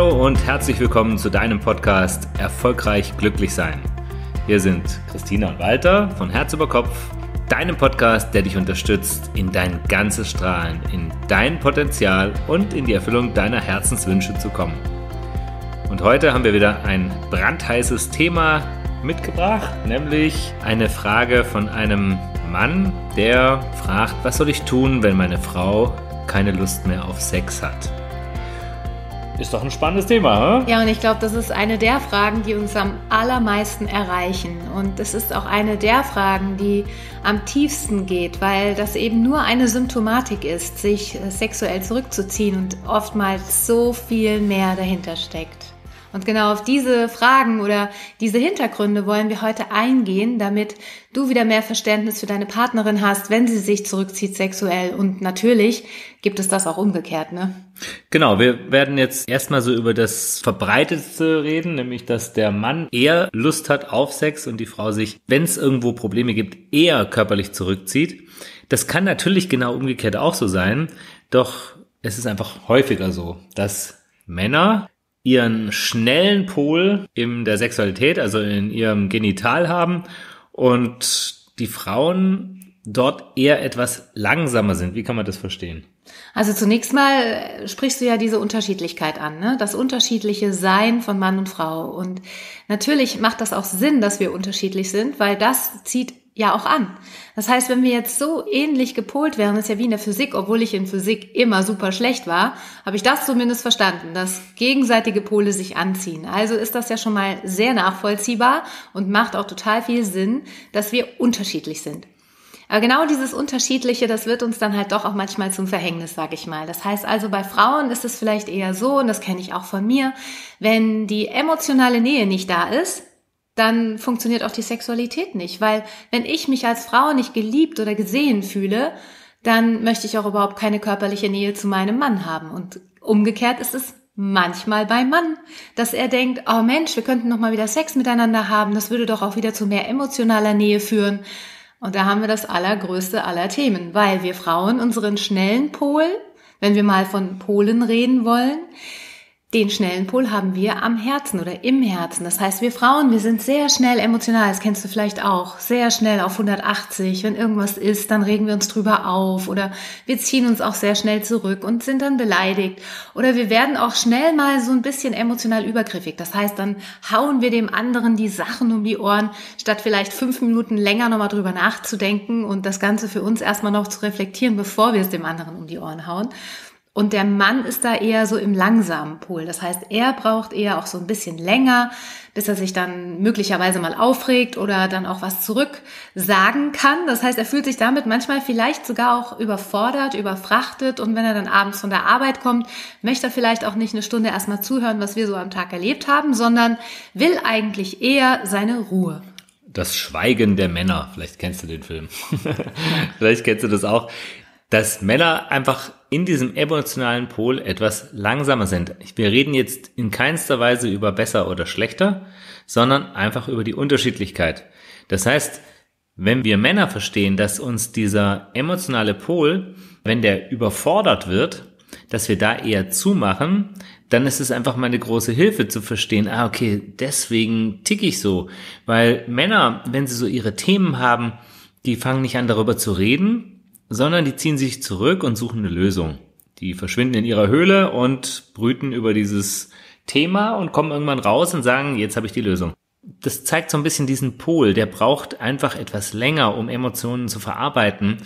Hallo und herzlich willkommen zu deinem Podcast Erfolgreich glücklich sein. Hier sind Christina und Walter von Herz über Kopf, deinem Podcast, der dich unterstützt, in dein ganzes Strahlen, in dein Potenzial und in die Erfüllung deiner Herzenswünsche zu kommen. Und heute haben wir wieder ein brandheißes Thema mitgebracht, nämlich eine Frage von einem Mann, der fragt, was soll ich tun, wenn meine Frau keine Lust mehr auf Sex hat? Ist doch ein spannendes Thema, hm? Ja, und ich glaube, das ist eine der Fragen, die uns am allermeisten erreichen. Und es ist auch eine der Fragen, die am tiefsten geht, weil das eben nur eine Symptomatik ist, sich sexuell zurückzuziehen und oftmals so viel mehr dahinter steckt. Und genau auf diese Fragen oder diese Hintergründe wollen wir heute eingehen, damit du wieder mehr Verständnis für deine Partnerin hast, wenn sie sich zurückzieht sexuell. Und natürlich gibt es das auch umgekehrt, ne? Genau, wir werden jetzt erstmal so über das Verbreitetste reden, nämlich dass der Mann eher Lust hat auf Sex und die Frau sich, wenn es irgendwo Probleme gibt, eher körperlich zurückzieht. Das kann natürlich genau umgekehrt auch so sein, doch es ist einfach häufiger so, dass Männer ihren schnellen Pol in der Sexualität, also in ihrem Genital haben und die Frauen dort eher etwas langsamer sind. Wie kann man das verstehen? Also zunächst mal sprichst du ja diese Unterschiedlichkeit an, ne? das unterschiedliche Sein von Mann und Frau. Und natürlich macht das auch Sinn, dass wir unterschiedlich sind, weil das zieht ja auch an. Das heißt, wenn wir jetzt so ähnlich gepolt wären, ist ja wie in der Physik, obwohl ich in Physik immer super schlecht war, habe ich das zumindest verstanden, dass gegenseitige Pole sich anziehen. Also ist das ja schon mal sehr nachvollziehbar und macht auch total viel Sinn, dass wir unterschiedlich sind. Aber genau dieses Unterschiedliche, das wird uns dann halt doch auch manchmal zum Verhängnis, sag ich mal. Das heißt also, bei Frauen ist es vielleicht eher so, und das kenne ich auch von mir, wenn die emotionale Nähe nicht da ist, dann funktioniert auch die Sexualität nicht. Weil wenn ich mich als Frau nicht geliebt oder gesehen fühle, dann möchte ich auch überhaupt keine körperliche Nähe zu meinem Mann haben. Und umgekehrt ist es manchmal beim Mann, dass er denkt, oh Mensch, wir könnten noch mal wieder Sex miteinander haben, das würde doch auch wieder zu mehr emotionaler Nähe führen. Und da haben wir das allergrößte aller Themen, weil wir Frauen unseren schnellen Pol, wenn wir mal von Polen reden wollen, den schnellen Pol haben wir am Herzen oder im Herzen. Das heißt, wir Frauen, wir sind sehr schnell emotional, das kennst du vielleicht auch, sehr schnell auf 180. Wenn irgendwas ist, dann regen wir uns drüber auf oder wir ziehen uns auch sehr schnell zurück und sind dann beleidigt. Oder wir werden auch schnell mal so ein bisschen emotional übergriffig. Das heißt, dann hauen wir dem anderen die Sachen um die Ohren, statt vielleicht fünf Minuten länger nochmal drüber nachzudenken und das Ganze für uns erstmal noch zu reflektieren, bevor wir es dem anderen um die Ohren hauen. Und der Mann ist da eher so im langsamen Pol. Das heißt, er braucht eher auch so ein bisschen länger, bis er sich dann möglicherweise mal aufregt oder dann auch was zurück sagen kann. Das heißt, er fühlt sich damit manchmal vielleicht sogar auch überfordert, überfrachtet. Und wenn er dann abends von der Arbeit kommt, möchte er vielleicht auch nicht eine Stunde erstmal zuhören, was wir so am Tag erlebt haben, sondern will eigentlich eher seine Ruhe. Das Schweigen der Männer. Vielleicht kennst du den Film. vielleicht kennst du das auch dass Männer einfach in diesem emotionalen Pol etwas langsamer sind. Wir reden jetzt in keinster Weise über besser oder schlechter, sondern einfach über die Unterschiedlichkeit. Das heißt, wenn wir Männer verstehen, dass uns dieser emotionale Pol, wenn der überfordert wird, dass wir da eher zumachen, dann ist es einfach mal eine große Hilfe zu verstehen, ah, okay, deswegen tick ich so. Weil Männer, wenn sie so ihre Themen haben, die fangen nicht an darüber zu reden, sondern die ziehen sich zurück und suchen eine Lösung. Die verschwinden in ihrer Höhle und brüten über dieses Thema und kommen irgendwann raus und sagen, jetzt habe ich die Lösung. Das zeigt so ein bisschen diesen Pol, der braucht einfach etwas länger, um Emotionen zu verarbeiten.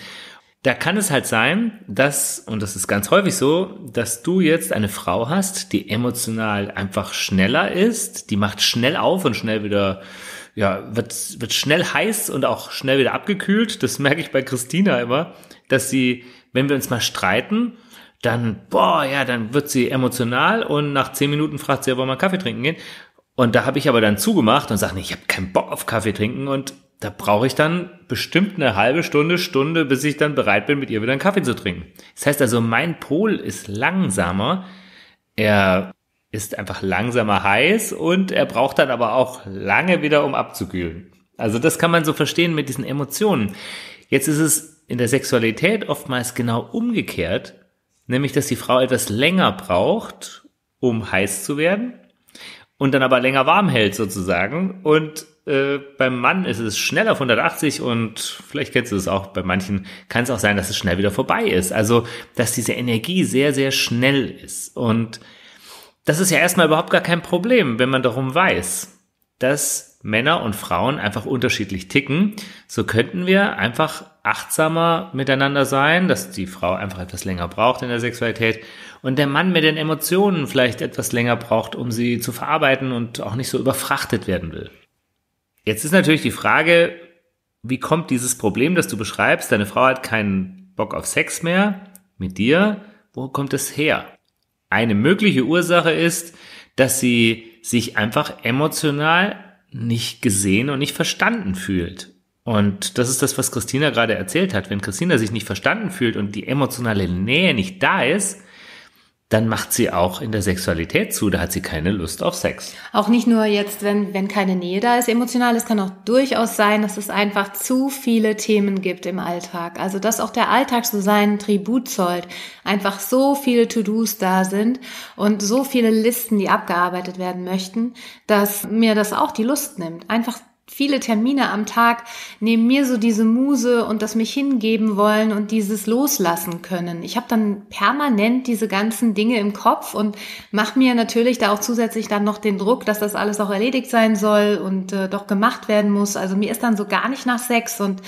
Da kann es halt sein, dass, und das ist ganz häufig so, dass du jetzt eine Frau hast, die emotional einfach schneller ist, die macht schnell auf und schnell wieder ja, wird, wird schnell heiß und auch schnell wieder abgekühlt. Das merke ich bei Christina immer dass sie, wenn wir uns mal streiten, dann, boah, ja, dann wird sie emotional und nach zehn Minuten fragt sie, wollen wir einen Kaffee trinken gehen? Und da habe ich aber dann zugemacht und sage, nee, ich habe keinen Bock auf Kaffee trinken und da brauche ich dann bestimmt eine halbe Stunde, Stunde, bis ich dann bereit bin, mit ihr wieder einen Kaffee zu trinken. Das heißt also, mein Pol ist langsamer. Er ist einfach langsamer heiß und er braucht dann aber auch lange wieder, um abzukühlen. Also das kann man so verstehen mit diesen Emotionen. Jetzt ist es in der Sexualität oftmals genau umgekehrt, nämlich dass die Frau etwas länger braucht, um heiß zu werden und dann aber länger warm hält sozusagen. Und äh, beim Mann ist es schneller auf 180 und vielleicht kennst du es auch, bei manchen kann es auch sein, dass es schnell wieder vorbei ist. Also, dass diese Energie sehr, sehr schnell ist. Und das ist ja erstmal überhaupt gar kein Problem, wenn man darum weiß, dass Männer und Frauen einfach unterschiedlich ticken. So könnten wir einfach achtsamer miteinander sein, dass die Frau einfach etwas länger braucht in der Sexualität und der Mann mit den Emotionen vielleicht etwas länger braucht, um sie zu verarbeiten und auch nicht so überfrachtet werden will. Jetzt ist natürlich die Frage, wie kommt dieses Problem, das du beschreibst, deine Frau hat keinen Bock auf Sex mehr mit dir, wo kommt es her? Eine mögliche Ursache ist, dass sie sich einfach emotional nicht gesehen und nicht verstanden fühlt. Und das ist das, was Christina gerade erzählt hat. Wenn Christina sich nicht verstanden fühlt und die emotionale Nähe nicht da ist, dann macht sie auch in der Sexualität zu, da hat sie keine Lust auf Sex. Auch nicht nur jetzt, wenn, wenn keine Nähe da ist, emotional, es kann auch durchaus sein, dass es einfach zu viele Themen gibt im Alltag. Also, dass auch der Alltag so seinen Tribut zollt. Einfach so viele To-Dos da sind und so viele Listen, die abgearbeitet werden möchten, dass mir das auch die Lust nimmt. Einfach viele Termine am Tag nehmen mir so diese Muse und das mich hingeben wollen und dieses loslassen können. Ich habe dann permanent diese ganzen Dinge im Kopf und mache mir natürlich da auch zusätzlich dann noch den Druck, dass das alles auch erledigt sein soll und äh, doch gemacht werden muss. Also mir ist dann so gar nicht nach Sex und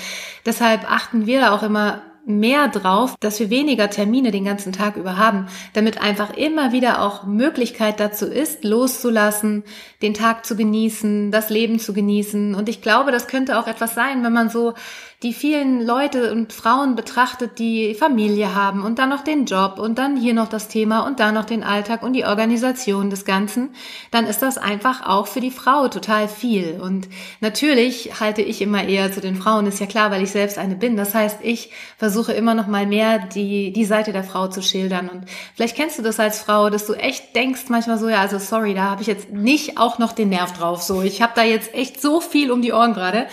deshalb achten wir da auch immer mehr drauf, dass wir weniger Termine den ganzen Tag über haben, damit einfach immer wieder auch Möglichkeit dazu ist, loszulassen, den Tag zu genießen, das Leben zu genießen. Und ich glaube, das könnte auch etwas sein, wenn man so die vielen Leute und Frauen betrachtet, die Familie haben und dann noch den Job und dann hier noch das Thema und dann noch den Alltag und die Organisation des Ganzen, dann ist das einfach auch für die Frau total viel. Und natürlich halte ich immer eher zu den Frauen, ist ja klar, weil ich selbst eine bin. Das heißt, ich versuche immer noch mal mehr die, die Seite der Frau zu schildern. Und vielleicht kennst du das als Frau, dass du echt denkst manchmal so, ja, also sorry, da habe ich jetzt nicht auch noch den Nerv drauf. So, ich habe da jetzt echt so viel um die Ohren gerade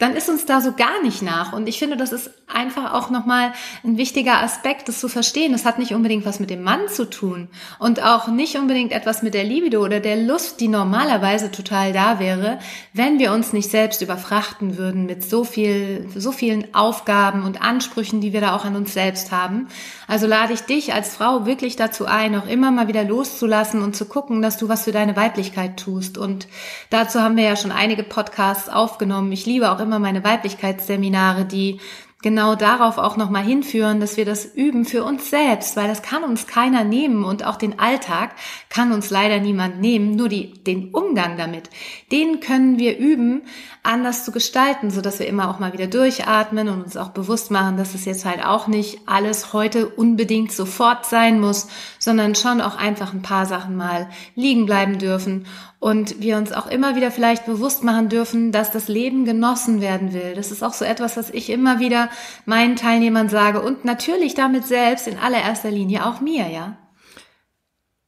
dann ist uns da so gar nicht nach. Und ich finde, das ist einfach auch nochmal ein wichtiger Aspekt, das zu verstehen. Das hat nicht unbedingt was mit dem Mann zu tun und auch nicht unbedingt etwas mit der Libido oder der Lust, die normalerweise total da wäre, wenn wir uns nicht selbst überfrachten würden mit so viel, so vielen Aufgaben und Ansprüchen, die wir da auch an uns selbst haben. Also lade ich dich als Frau wirklich dazu ein, auch immer mal wieder loszulassen und zu gucken, dass du was für deine Weiblichkeit tust. Und dazu haben wir ja schon einige Podcasts aufgenommen. Ich liebe auch immer immer meine Weiblichkeitsseminare, die genau darauf auch nochmal hinführen, dass wir das üben für uns selbst, weil das kann uns keiner nehmen und auch den Alltag kann uns leider niemand nehmen, nur die, den Umgang damit, den können wir üben, anders zu gestalten, so dass wir immer auch mal wieder durchatmen und uns auch bewusst machen, dass es jetzt halt auch nicht alles heute unbedingt sofort sein muss, sondern schon auch einfach ein paar Sachen mal liegen bleiben dürfen und wir uns auch immer wieder vielleicht bewusst machen dürfen, dass das Leben genossen werden will. Das ist auch so etwas, was ich immer wieder meinen Teilnehmern sage und natürlich damit selbst in allererster Linie auch mir, ja.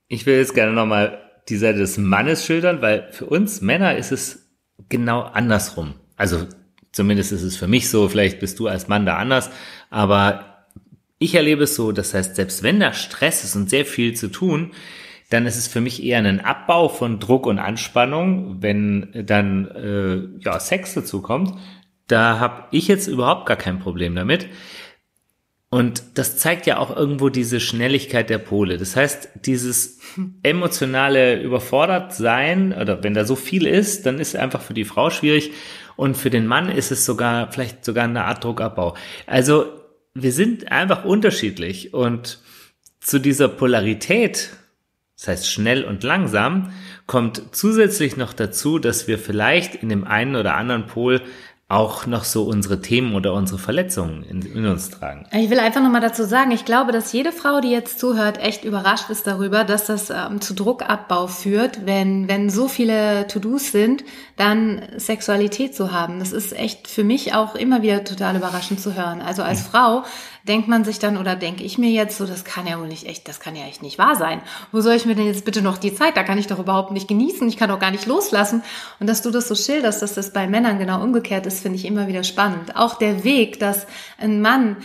Ich will jetzt gerne nochmal die Seite des Mannes schildern, weil für uns Männer ist es genau andersrum. Also zumindest ist es für mich so, vielleicht bist du als Mann da anders, aber ich erlebe es so, das heißt, selbst wenn da Stress ist und sehr viel zu tun, dann ist es für mich eher ein Abbau von Druck und Anspannung, wenn dann äh, ja Sex dazu kommt. Da habe ich jetzt überhaupt gar kein Problem damit. Und das zeigt ja auch irgendwo diese Schnelligkeit der Pole. Das heißt, dieses emotionale Überfordertsein oder wenn da so viel ist, dann ist einfach für die Frau schwierig und für den Mann ist es sogar vielleicht sogar eine Art Druckabbau. Also wir sind einfach unterschiedlich und zu dieser Polarität das heißt schnell und langsam, kommt zusätzlich noch dazu, dass wir vielleicht in dem einen oder anderen Pol auch noch so unsere Themen oder unsere Verletzungen in, in uns tragen. Ich will einfach nochmal dazu sagen, ich glaube, dass jede Frau, die jetzt zuhört, echt überrascht ist darüber, dass das ähm, zu Druckabbau führt, wenn, wenn so viele To-Dos sind, dann Sexualität zu haben. Das ist echt für mich auch immer wieder total überraschend zu hören. Also als mhm. Frau denkt man sich dann oder denke ich mir jetzt so, das kann ja wohl nicht echt, das kann ja echt nicht wahr sein. Wo soll ich mir denn jetzt bitte noch die Zeit? Da kann ich doch überhaupt nicht genießen, ich kann doch gar nicht loslassen. Und dass du das so schilderst, dass das bei Männern genau umgekehrt ist, finde ich immer wieder spannend. Auch der Weg, dass ein Mann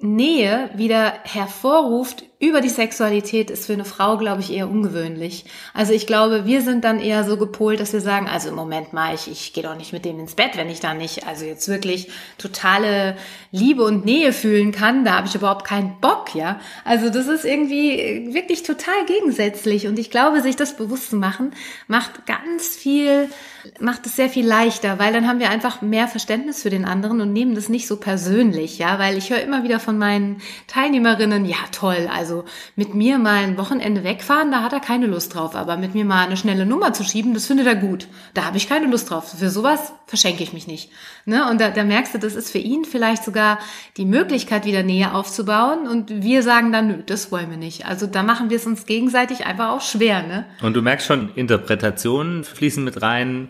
Nähe wieder hervorruft über die Sexualität, ist für eine Frau, glaube ich, eher ungewöhnlich. Also ich glaube, wir sind dann eher so gepolt, dass wir sagen, also im Moment mal, ich, ich gehe doch nicht mit dem ins Bett, wenn ich da nicht, also jetzt wirklich totale Liebe und Nähe fühlen kann, da habe ich überhaupt keinen Bock, ja. Also das ist irgendwie wirklich total gegensätzlich und ich glaube, sich das bewusst zu machen, macht ganz viel, macht es sehr viel leichter, weil dann haben wir einfach mehr Verständnis für den anderen und nehmen das nicht so persönlich, ja, weil ich höre immer wieder von meinen Teilnehmerinnen, ja toll, also mit mir mal ein Wochenende wegfahren, da hat er keine Lust drauf, aber mit mir mal eine schnelle Nummer zu schieben, das findet er gut. Da habe ich keine Lust drauf. Für sowas verschenke ich mich nicht. Ne? Und da, da merkst du, das ist für ihn vielleicht sogar die Möglichkeit, wieder Nähe aufzubauen und wir sagen dann, nö, das wollen wir nicht. Also da machen wir es uns gegenseitig einfach auch schwer. Ne? Und du merkst schon, Interpretationen fließen mit rein,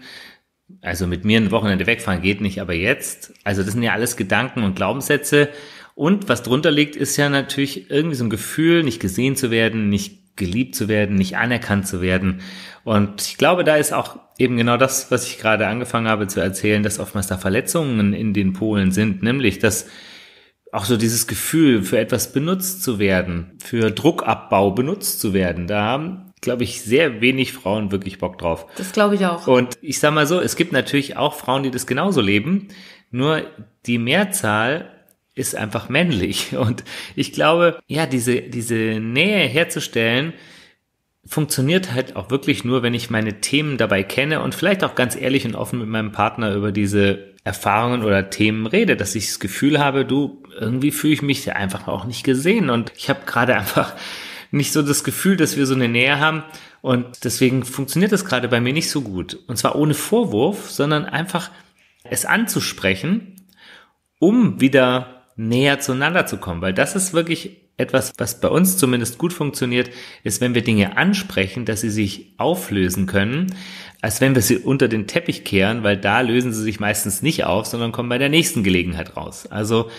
also mit mir ein Wochenende wegfahren geht nicht, aber jetzt, also das sind ja alles Gedanken und Glaubenssätze. Und was drunter liegt, ist ja natürlich irgendwie so ein Gefühl, nicht gesehen zu werden, nicht geliebt zu werden, nicht anerkannt zu werden. Und ich glaube, da ist auch eben genau das, was ich gerade angefangen habe zu erzählen, dass oftmals da Verletzungen in den Polen sind, nämlich dass auch so dieses Gefühl, für etwas benutzt zu werden, für Druckabbau benutzt zu werden, da haben glaube ich, sehr wenig Frauen wirklich Bock drauf. Das glaube ich auch. Und ich sag mal so, es gibt natürlich auch Frauen, die das genauso leben, nur die Mehrzahl ist einfach männlich. Und ich glaube, ja, diese, diese Nähe herzustellen, funktioniert halt auch wirklich nur, wenn ich meine Themen dabei kenne und vielleicht auch ganz ehrlich und offen mit meinem Partner über diese Erfahrungen oder Themen rede, dass ich das Gefühl habe, du, irgendwie fühle ich mich einfach auch nicht gesehen und ich habe gerade einfach nicht so das Gefühl, dass wir so eine Nähe haben. Und deswegen funktioniert das gerade bei mir nicht so gut. Und zwar ohne Vorwurf, sondern einfach es anzusprechen, um wieder näher zueinander zu kommen. Weil das ist wirklich etwas, was bei uns zumindest gut funktioniert, ist, wenn wir Dinge ansprechen, dass sie sich auflösen können, als wenn wir sie unter den Teppich kehren, weil da lösen sie sich meistens nicht auf, sondern kommen bei der nächsten Gelegenheit raus. Also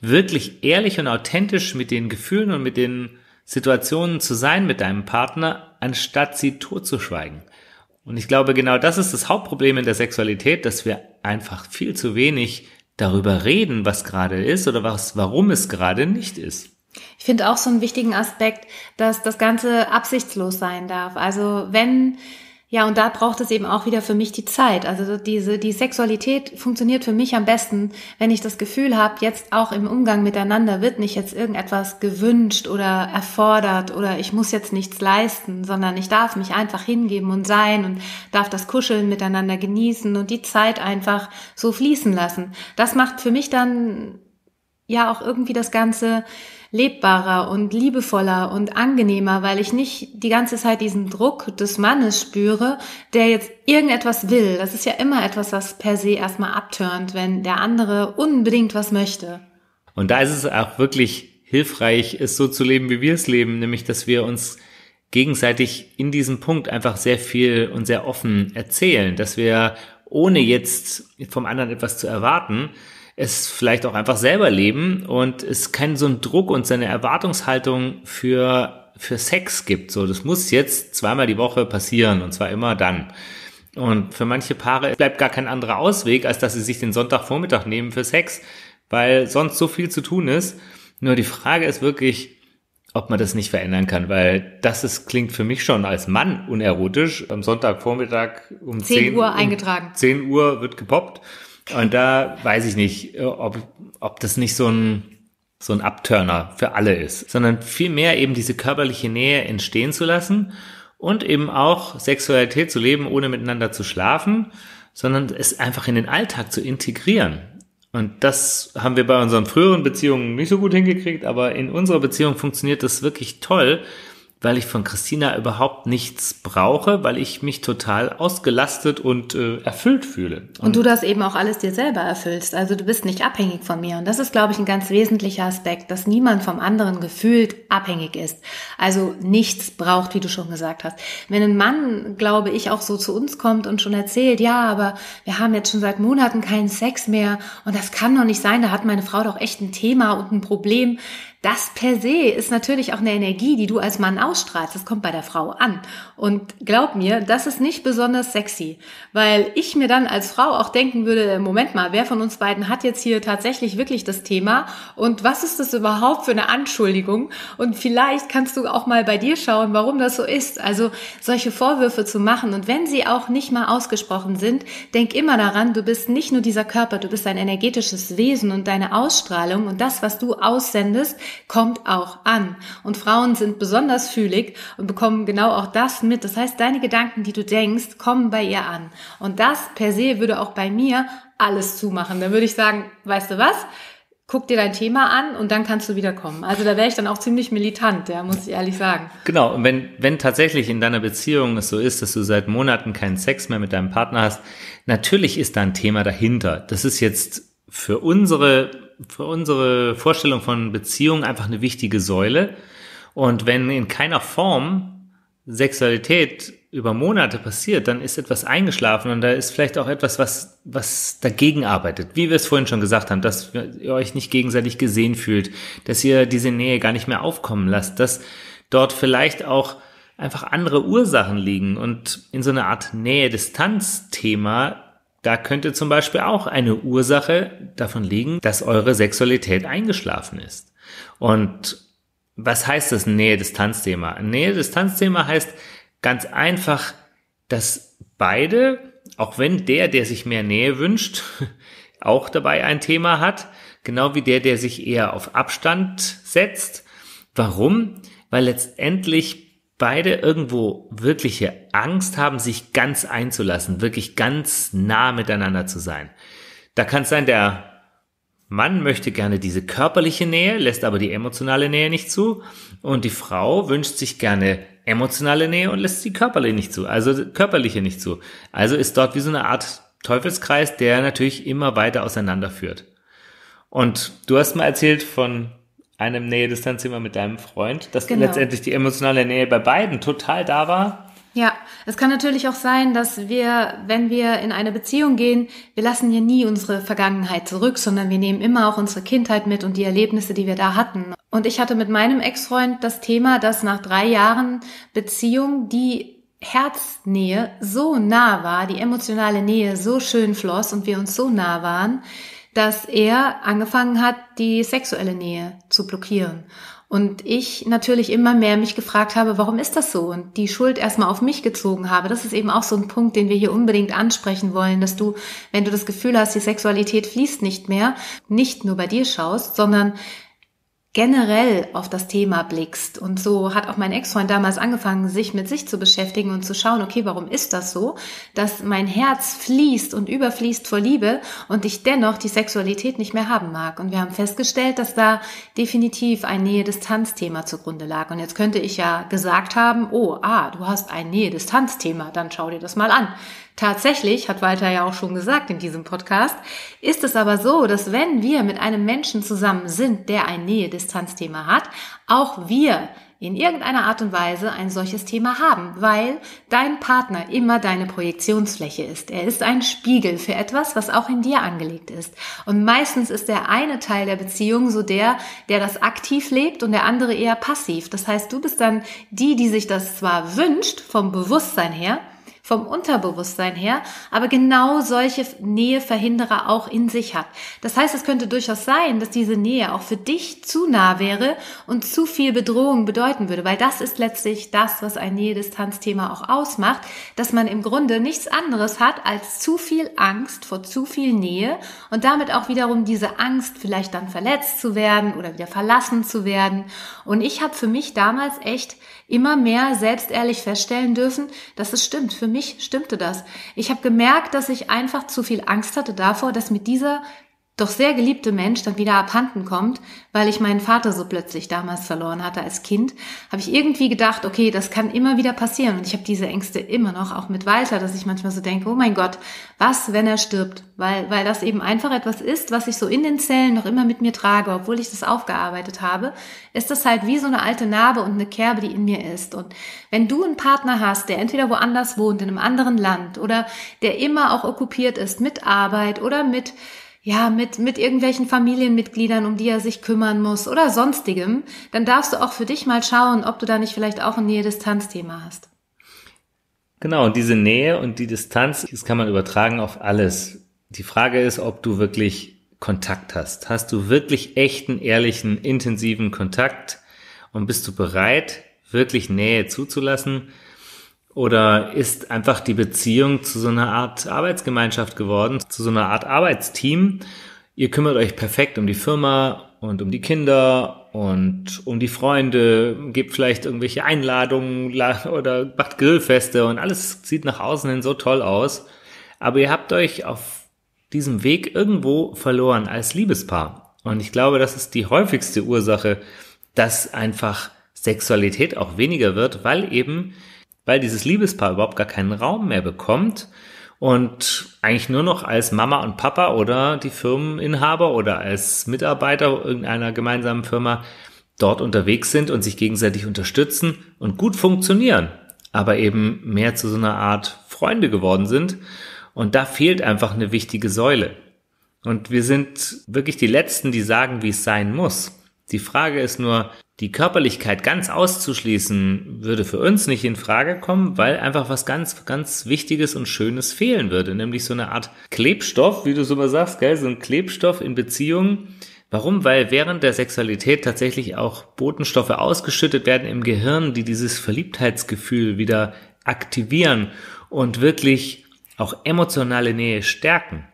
wirklich ehrlich und authentisch mit den Gefühlen und mit den Situationen zu sein mit deinem Partner, anstatt sie totzuschweigen. Und ich glaube, genau das ist das Hauptproblem in der Sexualität, dass wir einfach viel zu wenig darüber reden, was gerade ist oder was, warum es gerade nicht ist. Ich finde auch so einen wichtigen Aspekt, dass das Ganze absichtslos sein darf. Also wenn ja, und da braucht es eben auch wieder für mich die Zeit. Also diese die Sexualität funktioniert für mich am besten, wenn ich das Gefühl habe, jetzt auch im Umgang miteinander wird nicht jetzt irgendetwas gewünscht oder erfordert oder ich muss jetzt nichts leisten, sondern ich darf mich einfach hingeben und sein und darf das Kuscheln miteinander genießen und die Zeit einfach so fließen lassen. Das macht für mich dann ja auch irgendwie das ganze lebbarer und liebevoller und angenehmer, weil ich nicht die ganze Zeit diesen Druck des Mannes spüre, der jetzt irgendetwas will. Das ist ja immer etwas, was per se erstmal abturnt, wenn der andere unbedingt was möchte. Und da ist es auch wirklich hilfreich, es so zu leben, wie wir es leben, nämlich dass wir uns gegenseitig in diesem Punkt einfach sehr viel und sehr offen erzählen, dass wir ohne jetzt vom anderen etwas zu erwarten, es vielleicht auch einfach selber leben und es keinen so einen Druck und seine Erwartungshaltung für, für Sex gibt. So, das muss jetzt zweimal die Woche passieren und zwar immer dann. Und für manche Paare bleibt gar kein anderer Ausweg, als dass sie sich den Sonntagvormittag nehmen für Sex, weil sonst so viel zu tun ist. Nur die Frage ist wirklich, ob man das nicht verändern kann, weil das ist, klingt für mich schon als Mann unerotisch. Am Sonntagvormittag um 10, 10 Uhr eingetragen. Um 10 Uhr wird gepoppt und da weiß ich nicht, äh, ob, ob das nicht so ein, so ein Abturner für alle ist, sondern vielmehr eben diese körperliche Nähe entstehen zu lassen und eben auch Sexualität zu leben, ohne miteinander zu schlafen, sondern es einfach in den Alltag zu integrieren. Und das haben wir bei unseren früheren Beziehungen nicht so gut hingekriegt, aber in unserer Beziehung funktioniert das wirklich toll, weil ich von Christina überhaupt nichts brauche, weil ich mich total ausgelastet und äh, erfüllt fühle. Und, und, du das eben auch alles dir selber erfüllst. Also du bist nicht abhängig von mir. Und das ist, glaube ich, ein ganz wesentlicher Aspekt, dass niemand vom anderen gefühlt abhängig ist. Also nichts braucht, wie du schon gesagt hast. Wenn ein Mann, glaube ich, auch so zu uns kommt und schon erzählt, ja, aber wir haben jetzt schon seit Monaten keinen Sex mehr und das kann doch nicht sein, da hat meine Frau doch echt ein Thema und ein Problem das per se ist natürlich auch eine Energie, die du als Mann ausstrahlst. Das kommt bei der Frau an. Und glaub mir, das ist nicht besonders sexy, weil ich mir dann als Frau auch denken würde, Moment mal, wer von uns beiden hat jetzt hier tatsächlich wirklich das Thema und was ist das überhaupt für eine Anschuldigung? Und vielleicht kannst du auch mal bei dir schauen, warum das so ist. Also solche Vorwürfe zu machen und wenn sie auch nicht mal ausgesprochen sind, denk immer daran, du bist nicht nur dieser Körper, du bist ein energetisches Wesen und deine Ausstrahlung und das, was du aussendest, kommt auch an. Und Frauen sind besonders fühlig und bekommen genau auch das mit. Das heißt, deine Gedanken, die du denkst, kommen bei ihr an. Und das per se würde auch bei mir alles zumachen. Da würde ich sagen, weißt du was? guck dir dein Thema an und dann kannst du wiederkommen. Also da wäre ich dann auch ziemlich militant, ja, muss ich ehrlich sagen. Genau, und wenn, wenn tatsächlich in deiner Beziehung es so ist, dass du seit Monaten keinen Sex mehr mit deinem Partner hast, natürlich ist da ein Thema dahinter. Das ist jetzt für unsere, für unsere Vorstellung von Beziehung einfach eine wichtige Säule. Und wenn in keiner Form Sexualität über Monate passiert, dann ist etwas eingeschlafen und da ist vielleicht auch etwas, was, was dagegen arbeitet. Wie wir es vorhin schon gesagt haben, dass ihr euch nicht gegenseitig gesehen fühlt, dass ihr diese Nähe gar nicht mehr aufkommen lasst, dass dort vielleicht auch einfach andere Ursachen liegen und in so einer Art Nähe-Distanz-Thema da könnte zum Beispiel auch eine Ursache davon liegen, dass eure Sexualität eingeschlafen ist. Und was heißt das Nähe-Distanz-Thema? Nähe-Distanz-Thema heißt ganz einfach, dass beide, auch wenn der, der sich mehr Nähe wünscht, auch dabei ein Thema hat, genau wie der, der sich eher auf Abstand setzt. Warum? Weil letztendlich beide irgendwo wirkliche Angst haben, sich ganz einzulassen, wirklich ganz nah miteinander zu sein. Da kann es sein, der Mann möchte gerne diese körperliche Nähe, lässt aber die emotionale Nähe nicht zu. Und die Frau wünscht sich gerne emotionale Nähe und lässt die körperliche nicht zu, also körperliche nicht zu. Also ist dort wie so eine Art Teufelskreis, der natürlich immer weiter auseinanderführt. Und du hast mal erzählt von einem Nähe-Distanz-Thema mit deinem Freund, dass genau. letztendlich die emotionale Nähe bei beiden total da war. Ja, es kann natürlich auch sein, dass wir, wenn wir in eine Beziehung gehen, wir lassen hier nie unsere Vergangenheit zurück, sondern wir nehmen immer auch unsere Kindheit mit und die Erlebnisse, die wir da hatten. Und ich hatte mit meinem Ex-Freund das Thema, dass nach drei Jahren Beziehung die Herznähe so nah war, die emotionale Nähe so schön floss und wir uns so nah waren, dass er angefangen hat, die sexuelle Nähe zu blockieren. Und ich natürlich immer mehr mich gefragt habe, warum ist das so? Und die Schuld erstmal auf mich gezogen habe. Das ist eben auch so ein Punkt, den wir hier unbedingt ansprechen wollen, dass du, wenn du das Gefühl hast, die Sexualität fließt nicht mehr, nicht nur bei dir schaust, sondern generell auf das Thema blickst. Und so hat auch mein Ex-Freund damals angefangen, sich mit sich zu beschäftigen und zu schauen, okay, warum ist das so, dass mein Herz fließt und überfließt vor Liebe und ich dennoch die Sexualität nicht mehr haben mag. Und wir haben festgestellt, dass da definitiv ein Nähe-Distanz-Thema zugrunde lag. Und jetzt könnte ich ja gesagt haben, oh, ah, du hast ein Nähe-Distanz-Thema, dann schau dir das mal an. Tatsächlich, hat Walter ja auch schon gesagt in diesem Podcast, ist es aber so, dass wenn wir mit einem Menschen zusammen sind, der ein Nähe-Distanz-Thema hat, auch wir in irgendeiner Art und Weise ein solches Thema haben, weil dein Partner immer deine Projektionsfläche ist. Er ist ein Spiegel für etwas, was auch in dir angelegt ist. Und meistens ist der eine Teil der Beziehung so der, der das aktiv lebt und der andere eher passiv. Das heißt, du bist dann die, die sich das zwar wünscht, vom Bewusstsein her, vom Unterbewusstsein her, aber genau solche Näheverhinderer auch in sich hat. Das heißt, es könnte durchaus sein, dass diese Nähe auch für dich zu nah wäre und zu viel Bedrohung bedeuten würde, weil das ist letztlich das, was ein Nähe-Distanz-Thema auch ausmacht, dass man im Grunde nichts anderes hat als zu viel Angst vor zu viel Nähe und damit auch wiederum diese Angst, vielleicht dann verletzt zu werden oder wieder verlassen zu werden. Und ich habe für mich damals echt immer mehr selbstehrlich feststellen dürfen, dass es stimmt. Für mich stimmte das. Ich habe gemerkt, dass ich einfach zu viel Angst hatte davor, dass mit dieser doch sehr geliebte Mensch dann wieder abhanden kommt, weil ich meinen Vater so plötzlich damals verloren hatte als Kind, habe ich irgendwie gedacht, okay, das kann immer wieder passieren. Und ich habe diese Ängste immer noch, auch mit Walter, dass ich manchmal so denke, oh mein Gott, was, wenn er stirbt? Weil, weil das eben einfach etwas ist, was ich so in den Zellen noch immer mit mir trage, obwohl ich das aufgearbeitet habe, ist das halt wie so eine alte Narbe und eine Kerbe, die in mir ist. Und wenn du einen Partner hast, der entweder woanders wohnt, in einem anderen Land oder der immer auch okkupiert ist mit Arbeit oder mit ja, mit, mit irgendwelchen Familienmitgliedern, um die er sich kümmern muss oder sonstigem, dann darfst du auch für dich mal schauen, ob du da nicht vielleicht auch ein Nähe-Distanz-Thema hast. Genau, und diese Nähe und die Distanz, das kann man übertragen auf alles. Die Frage ist, ob du wirklich Kontakt hast. Hast du wirklich echten, ehrlichen, intensiven Kontakt und bist du bereit, wirklich Nähe zuzulassen? Oder ist einfach die Beziehung zu so einer Art Arbeitsgemeinschaft geworden, zu so einer Art Arbeitsteam? Ihr kümmert euch perfekt um die Firma und um die Kinder und um die Freunde, gebt vielleicht irgendwelche Einladungen oder macht Grillfeste und alles sieht nach außen hin so toll aus. Aber ihr habt euch auf diesem Weg irgendwo verloren als Liebespaar. Und ich glaube, das ist die häufigste Ursache, dass einfach Sexualität auch weniger wird, weil eben weil dieses Liebespaar überhaupt gar keinen Raum mehr bekommt und eigentlich nur noch als Mama und Papa oder die Firmeninhaber oder als Mitarbeiter irgendeiner gemeinsamen Firma dort unterwegs sind und sich gegenseitig unterstützen und gut funktionieren, aber eben mehr zu so einer Art Freunde geworden sind. Und da fehlt einfach eine wichtige Säule. Und wir sind wirklich die Letzten, die sagen, wie es sein muss. Die Frage ist nur, die Körperlichkeit ganz auszuschließen, würde für uns nicht in Frage kommen, weil einfach was ganz, ganz Wichtiges und Schönes fehlen würde, nämlich so eine Art Klebstoff, wie du so mal sagst, gell, so ein Klebstoff in Beziehungen. Warum? Weil während der Sexualität tatsächlich auch Botenstoffe ausgeschüttet werden im Gehirn, die dieses Verliebtheitsgefühl wieder aktivieren und wirklich auch emotionale Nähe stärken.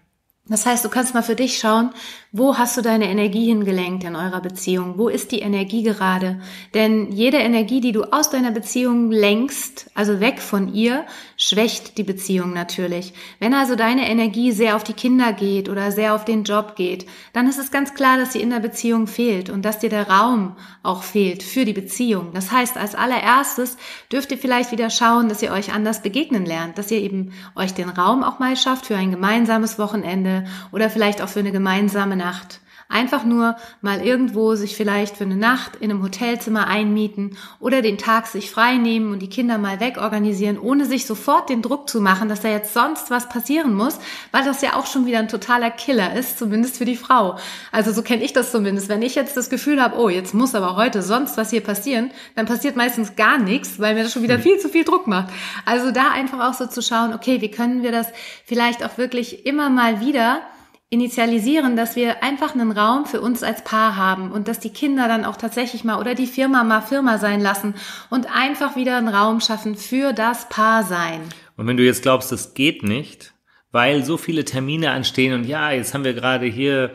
Das heißt, du kannst mal für dich schauen, wo hast du deine Energie hingelenkt in eurer Beziehung? Wo ist die Energie gerade? Denn jede Energie, die du aus deiner Beziehung lenkst, also weg von ihr, schwächt die Beziehung natürlich. Wenn also deine Energie sehr auf die Kinder geht oder sehr auf den Job geht, dann ist es ganz klar, dass sie in der Beziehung fehlt und dass dir der Raum auch fehlt für die Beziehung. Das heißt, als allererstes dürft ihr vielleicht wieder schauen, dass ihr euch anders begegnen lernt, dass ihr eben euch den Raum auch mal schafft für ein gemeinsames Wochenende oder vielleicht auch für eine gemeinsame Nacht. Einfach nur mal irgendwo sich vielleicht für eine Nacht in einem Hotelzimmer einmieten oder den Tag sich frei nehmen und die Kinder mal wegorganisieren, ohne sich sofort den Druck zu machen, dass da jetzt sonst was passieren muss, weil das ja auch schon wieder ein totaler Killer ist, zumindest für die Frau. Also so kenne ich das zumindest. Wenn ich jetzt das Gefühl habe, oh, jetzt muss aber heute sonst was hier passieren, dann passiert meistens gar nichts, weil mir das schon wieder hm. viel zu viel Druck macht. Also da einfach auch so zu schauen, okay, wie können wir das vielleicht auch wirklich immer mal wieder initialisieren, dass wir einfach einen Raum für uns als Paar haben und dass die Kinder dann auch tatsächlich mal oder die Firma mal Firma sein lassen und einfach wieder einen Raum schaffen für das Paar sein. Und wenn du jetzt glaubst, das geht nicht, weil so viele Termine anstehen und ja, jetzt haben wir gerade hier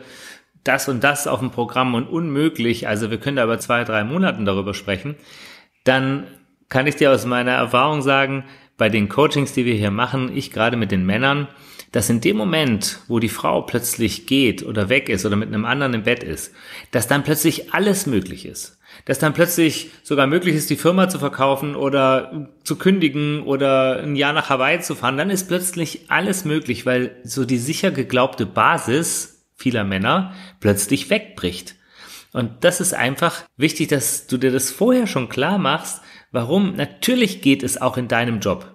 das und das auf dem Programm und unmöglich, also wir können da über zwei, drei Monaten darüber sprechen, dann kann ich dir aus meiner Erfahrung sagen, bei den Coachings, die wir hier machen, ich gerade mit den Männern, dass in dem Moment, wo die Frau plötzlich geht oder weg ist oder mit einem anderen im Bett ist, dass dann plötzlich alles möglich ist. Dass dann plötzlich sogar möglich ist, die Firma zu verkaufen oder zu kündigen oder ein Jahr nach Hawaii zu fahren, dann ist plötzlich alles möglich, weil so die sicher geglaubte Basis vieler Männer plötzlich wegbricht. Und das ist einfach wichtig, dass du dir das vorher schon klar machst, warum. Natürlich geht es auch in deinem Job.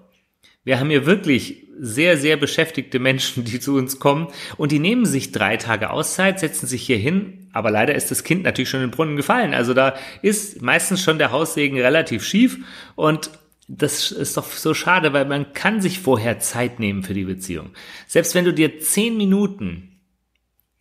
Wir haben hier wirklich sehr, sehr beschäftigte Menschen, die zu uns kommen und die nehmen sich drei Tage Auszeit, setzen sich hier hin, aber leider ist das Kind natürlich schon in den Brunnen gefallen. Also da ist meistens schon der Haussegen relativ schief und das ist doch so schade, weil man kann sich vorher Zeit nehmen für die Beziehung. Selbst wenn du dir zehn Minuten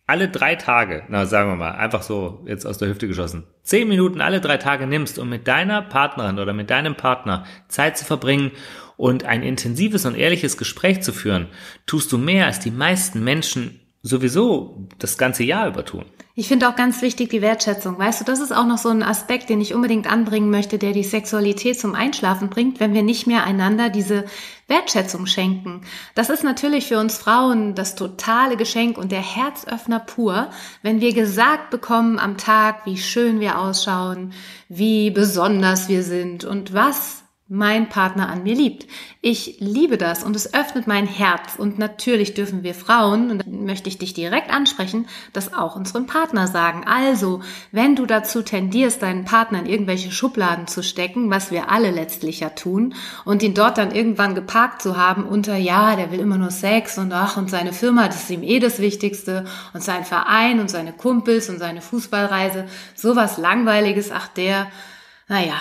alle drei Tage, na sagen wir mal, einfach so jetzt aus der Hüfte geschossen, zehn Minuten alle drei Tage nimmst, um mit deiner Partnerin oder mit deinem Partner Zeit zu verbringen und ein intensives und ehrliches Gespräch zu führen, tust du mehr als die meisten Menschen sowieso das ganze Jahr über tun. Ich finde auch ganz wichtig die Wertschätzung. Weißt du, das ist auch noch so ein Aspekt, den ich unbedingt anbringen möchte, der die Sexualität zum Einschlafen bringt, wenn wir nicht mehr einander diese Wertschätzung schenken. Das ist natürlich für uns Frauen das totale Geschenk und der Herzöffner pur, wenn wir gesagt bekommen am Tag, wie schön wir ausschauen, wie besonders wir sind und was mein Partner an mir liebt. Ich liebe das und es öffnet mein Herz. Und natürlich dürfen wir Frauen, und dann möchte ich dich direkt ansprechen, das auch unserem Partner sagen. Also, wenn du dazu tendierst, deinen Partner in irgendwelche Schubladen zu stecken, was wir alle letztlich ja tun, und ihn dort dann irgendwann geparkt zu haben unter, ja, der will immer nur Sex und ach, und seine Firma, das ist ihm eh das Wichtigste, und sein Verein und seine Kumpels und seine Fußballreise, sowas langweiliges, ach der, naja,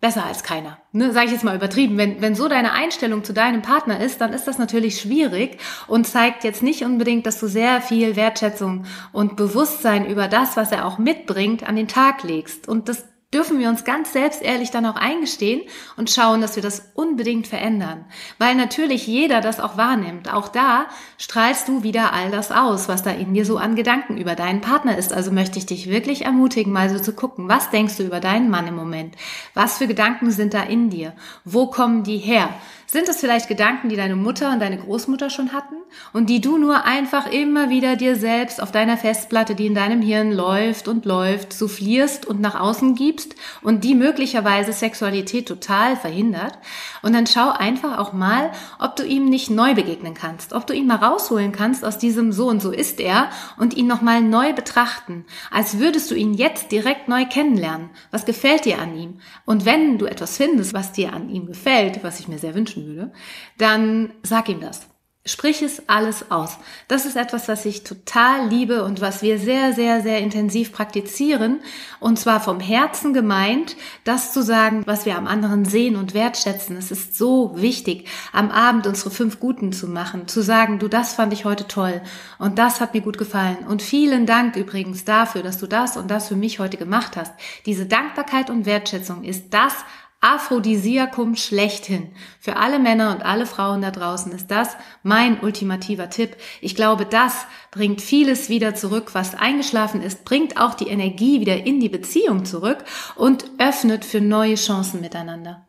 besser als keiner. Ne, Sage ich jetzt mal übertrieben. Wenn, wenn so deine Einstellung zu deinem Partner ist, dann ist das natürlich schwierig und zeigt jetzt nicht unbedingt, dass du sehr viel Wertschätzung und Bewusstsein über das, was er auch mitbringt, an den Tag legst. Und das dürfen wir uns ganz selbstehrlich dann auch eingestehen und schauen, dass wir das unbedingt verändern. Weil natürlich jeder das auch wahrnimmt. Auch da strahlst du wieder all das aus, was da in dir so an Gedanken über deinen Partner ist. Also möchte ich dich wirklich ermutigen, mal so zu gucken, was denkst du über deinen Mann im Moment? Was für Gedanken sind da in dir? Wo kommen die her? Sind es vielleicht Gedanken, die deine Mutter und deine Großmutter schon hatten und die du nur einfach immer wieder dir selbst auf deiner Festplatte, die in deinem Hirn läuft und läuft, soufflierst und nach außen gibst und die möglicherweise Sexualität total verhindert? Und dann schau einfach auch mal, ob du ihm nicht neu begegnen kannst, ob du ihn mal rausholen kannst aus diesem so und so ist er und ihn nochmal neu betrachten, als würdest du ihn jetzt direkt neu kennenlernen. Was gefällt dir an ihm? Und wenn du etwas findest, was dir an ihm gefällt, was ich mir sehr wünschen würde, dann sag ihm das. Sprich es alles aus. Das ist etwas, was ich total liebe und was wir sehr, sehr, sehr intensiv praktizieren. Und zwar vom Herzen gemeint, das zu sagen, was wir am anderen sehen und wertschätzen. Es ist so wichtig, am Abend unsere fünf Guten zu machen, zu sagen, du, das fand ich heute toll und das hat mir gut gefallen. Und vielen Dank übrigens dafür, dass du das und das für mich heute gemacht hast. Diese Dankbarkeit und Wertschätzung ist das, Aphrodisiakum schlechthin. Für alle Männer und alle Frauen da draußen ist das mein ultimativer Tipp. Ich glaube, das bringt vieles wieder zurück, was eingeschlafen ist, bringt auch die Energie wieder in die Beziehung zurück und öffnet für neue Chancen miteinander.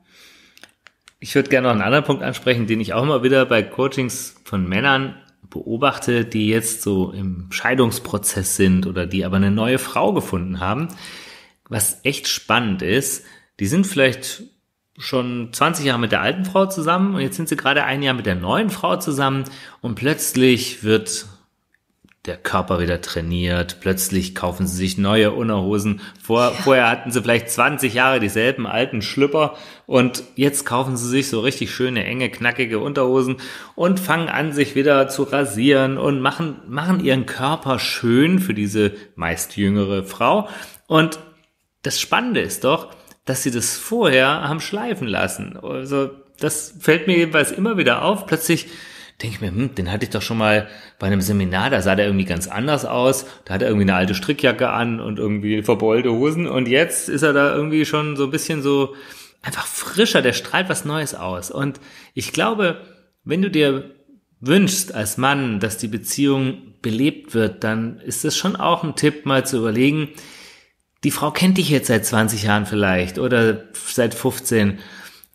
Ich würde gerne noch einen anderen Punkt ansprechen, den ich auch immer wieder bei Coachings von Männern beobachte, die jetzt so im Scheidungsprozess sind oder die aber eine neue Frau gefunden haben. Was echt spannend ist, die sind vielleicht schon 20 Jahre mit der alten Frau zusammen und jetzt sind sie gerade ein Jahr mit der neuen Frau zusammen und plötzlich wird der Körper wieder trainiert, plötzlich kaufen sie sich neue Unterhosen. Vor, ja. Vorher hatten sie vielleicht 20 Jahre dieselben alten Schlüpper und jetzt kaufen sie sich so richtig schöne, enge, knackige Unterhosen und fangen an, sich wieder zu rasieren und machen, machen ihren Körper schön für diese meist jüngere Frau. Und das Spannende ist doch, dass sie das vorher haben schleifen lassen. Also das fällt mir jedenfalls immer wieder auf. Plötzlich denke ich mir, hm, den hatte ich doch schon mal bei einem Seminar, da sah der irgendwie ganz anders aus. Da hat er irgendwie eine alte Strickjacke an und irgendwie verbeulte Hosen. Und jetzt ist er da irgendwie schon so ein bisschen so einfach frischer, der strahlt was Neues aus. Und ich glaube, wenn du dir wünschst als Mann, dass die Beziehung belebt wird, dann ist es schon auch ein Tipp, mal zu überlegen, die Frau kennt dich jetzt seit 20 Jahren vielleicht oder seit 15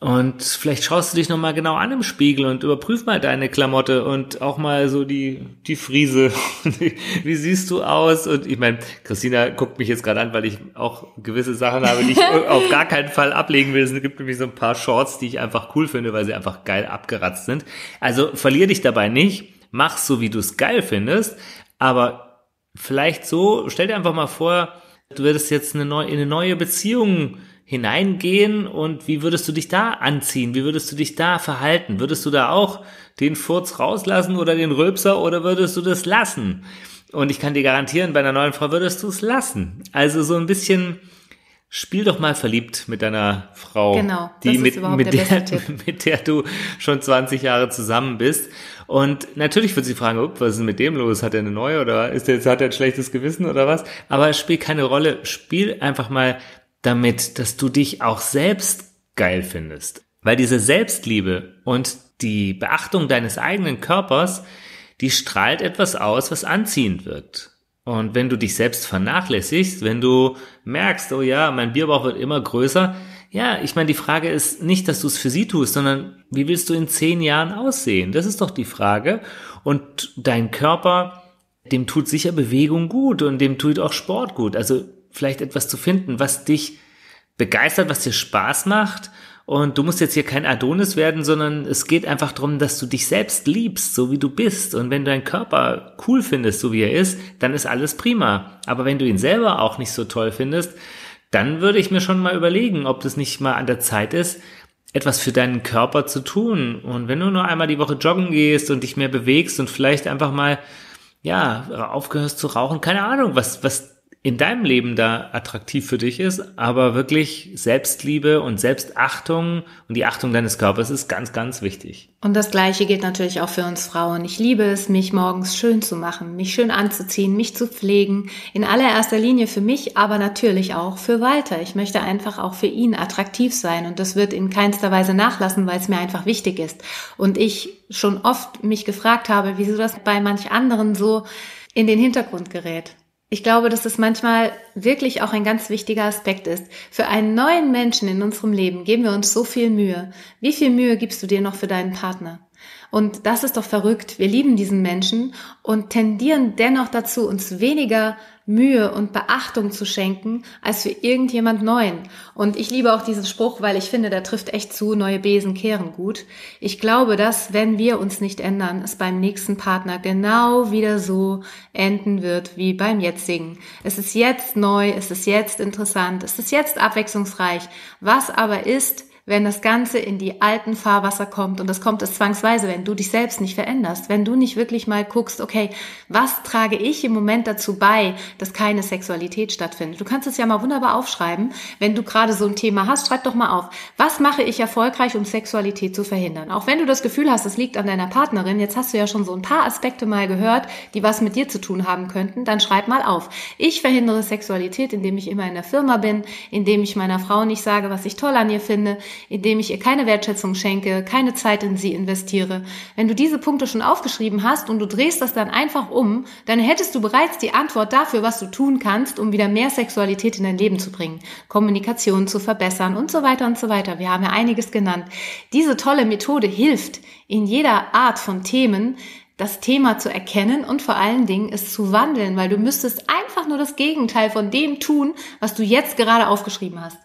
und vielleicht schaust du dich nochmal genau an im Spiegel und überprüf mal deine Klamotte und auch mal so die, die Friese. Wie siehst du aus? Und ich meine, Christina guckt mich jetzt gerade an, weil ich auch gewisse Sachen habe, die ich auf gar keinen Fall ablegen will. Es gibt nämlich so ein paar Shorts, die ich einfach cool finde, weil sie einfach geil abgeratzt sind. Also verlier dich dabei nicht. Mach so, wie du es geil findest. Aber vielleicht so, stell dir einfach mal vor, du würdest jetzt eine neue, in eine neue Beziehung hineingehen und wie würdest du dich da anziehen? Wie würdest du dich da verhalten? Würdest du da auch den Furz rauslassen oder den Rülpser oder würdest du das lassen? Und ich kann dir garantieren, bei einer neuen Frau würdest du es lassen. Also so ein bisschen Spiel doch mal verliebt mit deiner Frau, genau, die mit, mit, der, mit der du schon 20 Jahre zusammen bist. Und natürlich wird sie fragen, was ist mit dem los? Hat er eine neue oder ist der, hat er ein schlechtes Gewissen oder was? Aber es spielt keine Rolle. Spiel einfach mal damit, dass du dich auch selbst geil findest. Weil diese Selbstliebe und die Beachtung deines eigenen Körpers, die strahlt etwas aus, was anziehend wirkt. Und wenn du dich selbst vernachlässigst, wenn du merkst, oh ja, mein Bierbauch wird immer größer, ja, ich meine, die Frage ist nicht, dass du es für sie tust, sondern wie willst du in zehn Jahren aussehen? Das ist doch die Frage. Und dein Körper, dem tut sicher Bewegung gut und dem tut auch Sport gut. Also vielleicht etwas zu finden, was dich begeistert, was dir Spaß macht und du musst jetzt hier kein Adonis werden, sondern es geht einfach darum, dass du dich selbst liebst, so wie du bist. Und wenn du deinen Körper cool findest, so wie er ist, dann ist alles prima. Aber wenn du ihn selber auch nicht so toll findest, dann würde ich mir schon mal überlegen, ob das nicht mal an der Zeit ist, etwas für deinen Körper zu tun. Und wenn du nur einmal die Woche joggen gehst und dich mehr bewegst und vielleicht einfach mal, ja, aufgehörst zu rauchen, keine Ahnung, was, was in deinem Leben da attraktiv für dich ist, aber wirklich Selbstliebe und Selbstachtung und die Achtung deines Körpers ist ganz, ganz wichtig. Und das Gleiche gilt natürlich auch für uns Frauen. Ich liebe es, mich morgens schön zu machen, mich schön anzuziehen, mich zu pflegen. In allererster Linie für mich, aber natürlich auch für Walter. Ich möchte einfach auch für ihn attraktiv sein und das wird in keinster Weise nachlassen, weil es mir einfach wichtig ist. Und ich schon oft mich gefragt habe, wieso das bei manch anderen so in den Hintergrund gerät. Ich glaube, dass es manchmal wirklich auch ein ganz wichtiger Aspekt ist. Für einen neuen Menschen in unserem Leben geben wir uns so viel Mühe. Wie viel Mühe gibst du dir noch für deinen Partner? Und das ist doch verrückt. Wir lieben diesen Menschen und tendieren dennoch dazu, uns weniger Mühe und Beachtung zu schenken als für irgendjemand Neuen. Und ich liebe auch diesen Spruch, weil ich finde, der trifft echt zu, neue Besen kehren gut. Ich glaube, dass, wenn wir uns nicht ändern, es beim nächsten Partner genau wieder so enden wird wie beim jetzigen. Es ist jetzt neu, es ist jetzt interessant, es ist jetzt abwechslungsreich. Was aber ist, wenn das Ganze in die alten Fahrwasser kommt und das kommt es zwangsweise, wenn du dich selbst nicht veränderst, wenn du nicht wirklich mal guckst, okay, was trage ich im Moment dazu bei, dass keine Sexualität stattfindet. Du kannst es ja mal wunderbar aufschreiben, wenn du gerade so ein Thema hast, schreib doch mal auf, was mache ich erfolgreich, um Sexualität zu verhindern? Auch wenn du das Gefühl hast, es liegt an deiner Partnerin, jetzt hast du ja schon so ein paar Aspekte mal gehört, die was mit dir zu tun haben könnten, dann schreib mal auf. Ich verhindere Sexualität, indem ich immer in der Firma bin, indem ich meiner Frau nicht sage, was ich toll an ihr finde, indem ich ihr keine Wertschätzung schenke, keine Zeit in sie investiere. Wenn du diese Punkte schon aufgeschrieben hast und du drehst das dann einfach um, dann hättest du bereits die Antwort dafür, was du tun kannst, um wieder mehr Sexualität in dein Leben zu bringen, Kommunikation zu verbessern und so weiter und so weiter. Wir haben ja einiges genannt. Diese tolle Methode hilft in jeder Art von Themen, das Thema zu erkennen und vor allen Dingen es zu wandeln, weil du müsstest einfach nur das Gegenteil von dem tun, was du jetzt gerade aufgeschrieben hast.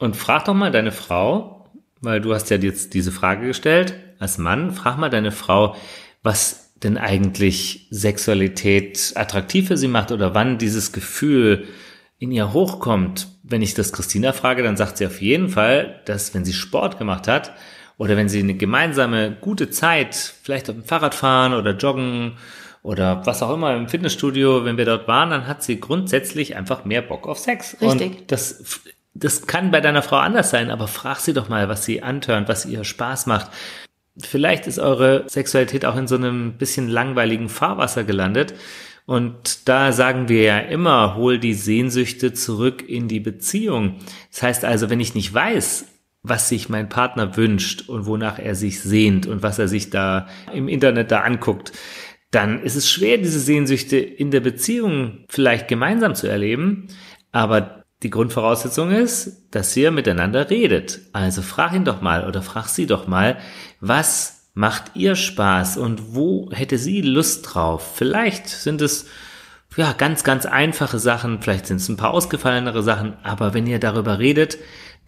Und frag doch mal deine Frau, weil du hast ja jetzt diese Frage gestellt, als Mann, frag mal deine Frau, was denn eigentlich Sexualität attraktiv für sie macht oder wann dieses Gefühl in ihr hochkommt. Wenn ich das Christina frage, dann sagt sie auf jeden Fall, dass wenn sie Sport gemacht hat oder wenn sie eine gemeinsame gute Zeit, vielleicht auf dem Fahrrad fahren oder joggen oder was auch immer im Fitnessstudio, wenn wir dort waren, dann hat sie grundsätzlich einfach mehr Bock auf Sex. Richtig. Und das das kann bei deiner Frau anders sein, aber frag sie doch mal, was sie antörnt, was ihr Spaß macht. Vielleicht ist eure Sexualität auch in so einem bisschen langweiligen Fahrwasser gelandet. Und da sagen wir ja immer, hol die Sehnsüchte zurück in die Beziehung. Das heißt also, wenn ich nicht weiß, was sich mein Partner wünscht und wonach er sich sehnt und was er sich da im Internet da anguckt, dann ist es schwer, diese Sehnsüchte in der Beziehung vielleicht gemeinsam zu erleben. Aber die Grundvoraussetzung ist, dass ihr miteinander redet. Also frag ihn doch mal oder frag sie doch mal, was macht ihr Spaß und wo hätte sie Lust drauf? Vielleicht sind es ja ganz, ganz einfache Sachen, vielleicht sind es ein paar ausgefallenere Sachen, aber wenn ihr darüber redet,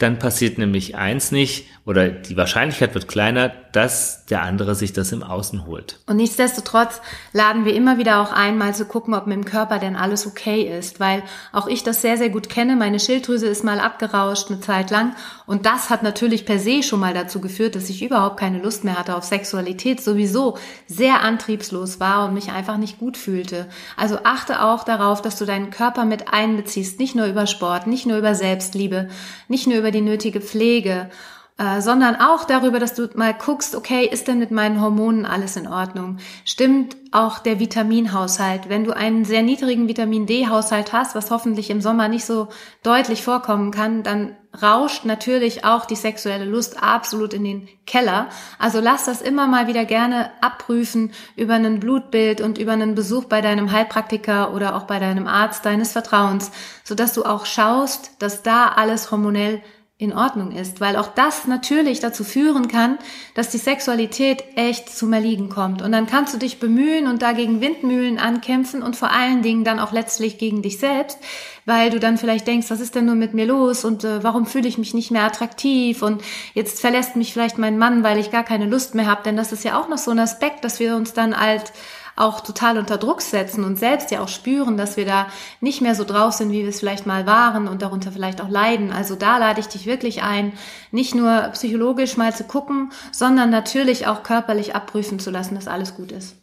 dann passiert nämlich eins nicht oder die Wahrscheinlichkeit wird kleiner, dass der andere sich das im Außen holt. Und nichtsdestotrotz laden wir immer wieder auch ein, mal zu gucken, ob mit dem Körper denn alles okay ist, weil auch ich das sehr, sehr gut kenne. Meine Schilddrüse ist mal abgerauscht eine Zeit lang und das hat natürlich per se schon mal dazu geführt, dass ich überhaupt keine Lust mehr hatte auf Sexualität, sowieso sehr antriebslos war und mich einfach nicht gut fühlte. Also achte auch darauf, dass du deinen Körper mit einbeziehst, nicht nur über Sport, nicht nur über Selbstliebe, nicht nur über die nötige Pflege, äh, sondern auch darüber, dass du mal guckst, okay, ist denn mit meinen Hormonen alles in Ordnung? Stimmt auch der Vitaminhaushalt? Wenn du einen sehr niedrigen Vitamin D-Haushalt hast, was hoffentlich im Sommer nicht so deutlich vorkommen kann, dann rauscht natürlich auch die sexuelle Lust absolut in den Keller. Also lass das immer mal wieder gerne abprüfen über ein Blutbild und über einen Besuch bei deinem Heilpraktiker oder auch bei deinem Arzt deines Vertrauens, sodass du auch schaust, dass da alles hormonell in Ordnung ist, weil auch das natürlich dazu führen kann, dass die Sexualität echt zum Erliegen kommt. Und dann kannst du dich bemühen und dagegen Windmühlen ankämpfen und vor allen Dingen dann auch letztlich gegen dich selbst, weil du dann vielleicht denkst, was ist denn nur mit mir los und äh, warum fühle ich mich nicht mehr attraktiv und jetzt verlässt mich vielleicht mein Mann, weil ich gar keine Lust mehr habe, denn das ist ja auch noch so ein Aspekt, dass wir uns dann halt auch total unter Druck setzen und selbst ja auch spüren, dass wir da nicht mehr so drauf sind, wie wir es vielleicht mal waren und darunter vielleicht auch leiden. Also da lade ich dich wirklich ein, nicht nur psychologisch mal zu gucken, sondern natürlich auch körperlich abprüfen zu lassen, dass alles gut ist.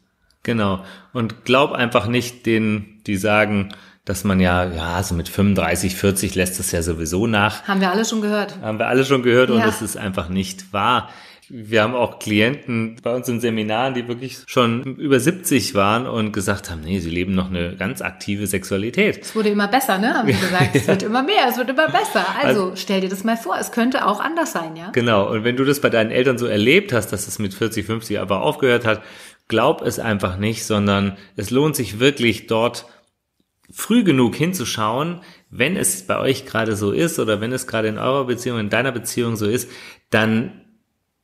Genau. Und glaub einfach nicht denen, die sagen, dass man ja, ja, so mit 35, 40 lässt es ja sowieso nach. Haben wir alle schon gehört. Haben wir alle schon gehört ja. und es ist einfach nicht wahr. Wir haben auch Klienten bei uns in Seminaren, die wirklich schon über 70 waren und gesagt haben, nee, sie leben noch eine ganz aktive Sexualität. Es wurde immer besser, ne? Haben sie gesagt. Es wird immer mehr, es wird immer besser. Also, also stell dir das mal vor, es könnte auch anders sein, ja? Genau. Und wenn du das bei deinen Eltern so erlebt hast, dass es mit 40, 50 aber aufgehört hat, glaub es einfach nicht, sondern es lohnt sich wirklich dort früh genug hinzuschauen, wenn es bei euch gerade so ist oder wenn es gerade in eurer Beziehung, in deiner Beziehung so ist, dann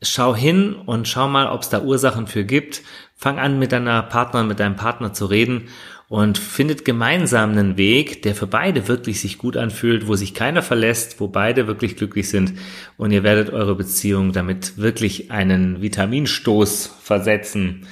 schau hin und schau mal, ob es da Ursachen für gibt. Fang an, mit deiner Partnerin, mit deinem Partner zu reden und findet gemeinsam einen Weg, der für beide wirklich sich gut anfühlt, wo sich keiner verlässt, wo beide wirklich glücklich sind und ihr werdet eure Beziehung damit wirklich einen Vitaminstoß versetzen.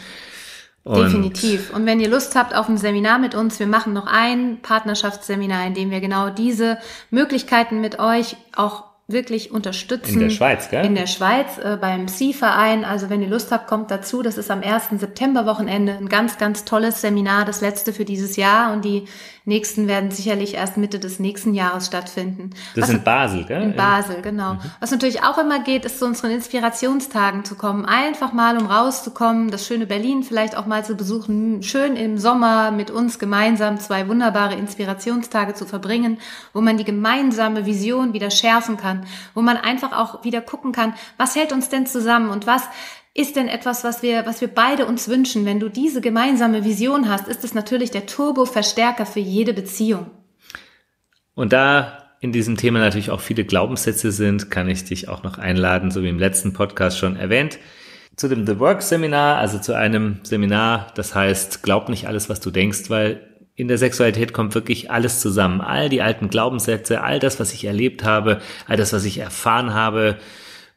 Und Definitiv. Und wenn ihr Lust habt auf ein Seminar mit uns, wir machen noch ein Partnerschaftsseminar, in dem wir genau diese Möglichkeiten mit euch auch wirklich unterstützen. In der Schweiz, gell? In der Schweiz, äh, beim Sie-Verein. Also wenn ihr Lust habt, kommt dazu. Das ist am 1. September-Wochenende ein ganz, ganz tolles Seminar, das letzte für dieses Jahr. Und die nächsten werden sicherlich erst Mitte des nächsten Jahres stattfinden. Das ist in Basel, gell? In Basel, genau. Mhm. Was natürlich auch immer geht, ist zu unseren Inspirationstagen zu kommen. Einfach mal, um rauszukommen, das schöne Berlin vielleicht auch mal zu besuchen, schön im Sommer mit uns gemeinsam zwei wunderbare Inspirationstage zu verbringen, wo man die gemeinsame Vision wieder schärfen kann, wo man einfach auch wieder gucken kann, was hält uns denn zusammen und was ist denn etwas, was wir, was wir beide uns wünschen? Wenn du diese gemeinsame Vision hast, ist es natürlich der Turbo-Verstärker für jede Beziehung. Und da in diesem Thema natürlich auch viele Glaubenssätze sind, kann ich dich auch noch einladen, so wie im letzten Podcast schon erwähnt, zu dem The Work Seminar, also zu einem Seminar, das heißt, glaub nicht alles, was du denkst, weil in der Sexualität kommt wirklich alles zusammen. All die alten Glaubenssätze, all das, was ich erlebt habe, all das, was ich erfahren habe,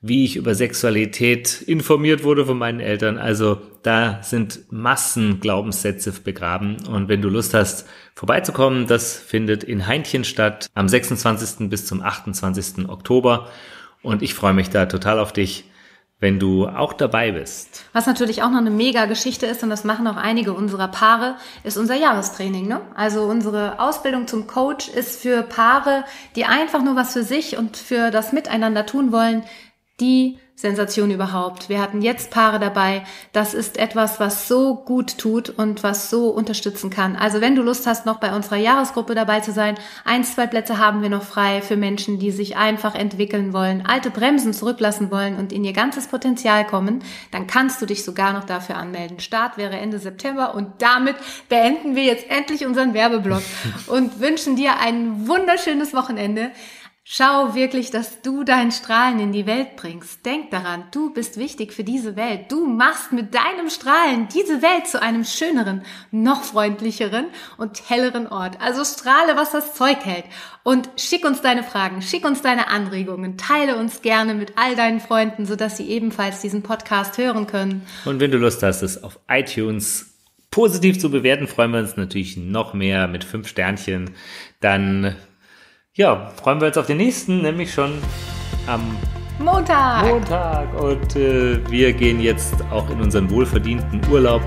wie ich über Sexualität informiert wurde von meinen Eltern. Also da sind Massen Glaubenssätze begraben. Und wenn du Lust hast, vorbeizukommen, das findet in Heinchen statt am 26. bis zum 28. Oktober. Und ich freue mich da total auf dich wenn du auch dabei bist. Was natürlich auch noch eine mega Geschichte ist, und das machen auch einige unserer Paare, ist unser Jahrestraining. Ne? Also unsere Ausbildung zum Coach ist für Paare, die einfach nur was für sich und für das Miteinander tun wollen, die Sensation überhaupt. Wir hatten jetzt Paare dabei. Das ist etwas, was so gut tut und was so unterstützen kann. Also wenn du Lust hast, noch bei unserer Jahresgruppe dabei zu sein, ein, zwei Plätze haben wir noch frei für Menschen, die sich einfach entwickeln wollen, alte Bremsen zurücklassen wollen und in ihr ganzes Potenzial kommen, dann kannst du dich sogar noch dafür anmelden. Start wäre Ende September und damit beenden wir jetzt endlich unseren Werbeblock und wünschen dir ein wunderschönes Wochenende. Schau wirklich, dass du dein Strahlen in die Welt bringst. Denk daran, du bist wichtig für diese Welt. Du machst mit deinem Strahlen diese Welt zu einem schöneren, noch freundlicheren und helleren Ort. Also strahle, was das Zeug hält. Und schick uns deine Fragen, schick uns deine Anregungen, teile uns gerne mit all deinen Freunden, sodass sie ebenfalls diesen Podcast hören können. Und wenn du Lust hast, es auf iTunes positiv zu bewerten, freuen wir uns natürlich noch mehr mit fünf Sternchen. Dann ja, freuen wir uns auf den nächsten, nämlich schon am Montag. Montag. Und äh, wir gehen jetzt auch in unseren wohlverdienten Urlaub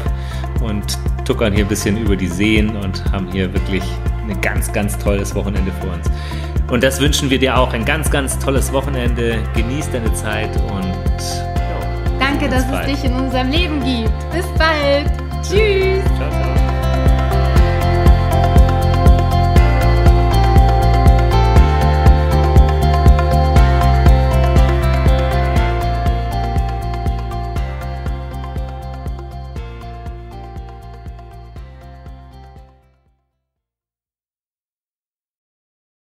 und tuckern hier ein bisschen über die Seen und haben hier wirklich ein ganz, ganz tolles Wochenende vor uns. Und das wünschen wir dir auch. Ein ganz, ganz tolles Wochenende. Genieß deine Zeit und ja, danke, dass bald. es dich in unserem Leben gibt. Bis bald. Tschüss. Ciao, ciao.